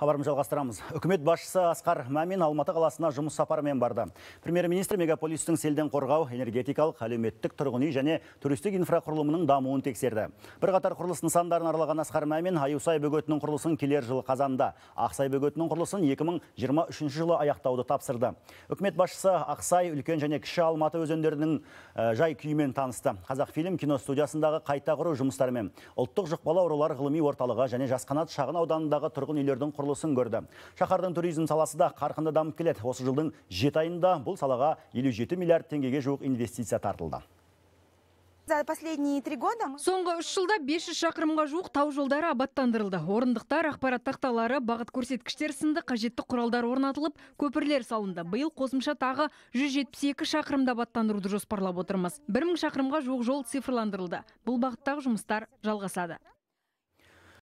Хабарымызды жалғастырамыз. Үкімет басшысы Асқар Мамин Алматы қаласына жұмыс сапарымен барды. Премьер-министр мегаполистің селден қорғау, энергетикалық, әлеуметтік тұрғын үй және туристік инфрақұрылымының дамуын тексерді. Бірқатар құрылыс нысандарын аралаған Асқар Мамин Аюсай бөгетінің құрылысын келер жылы қазанда, Ақсай бөгетінің құрылысын 2023 жылы аяқтауды тапсырды. Үкімет басшысы Ақсай, үлкен және кіші Алматы өзендерінің жай күйімен танысты. Қазақфильм киностудиясындағы қайта құру жұмыстарымен ұлттық жұқпалы аурулар ғылыми орталығы және Жасқанат шағын ауданындағы тұрғын үйлердің құрылысын көрді. Шаһардың туризм саласы да қарқынды дамып келеді. Осы жылдың 7 айында бұл салаға 57 миллиард теңгеге жуық инвестиция тартылды. За последние три года мы... Соңғы үш жылда 500 шақырымға жуық тау жолдары абаттандырылды. Орындықтар, ақпарат тақталары, бағыт көрсеткіштер сынды қажетті құралдар орнатылып, көпірлер салынды. Биыл қосымша тағы 172 шақырымда абаттандыруды жоспарлап отырмыз. 1000 шақырымға жуық жол цифрландырылды. Бұл бағыттағы жұмыстар жалғасады.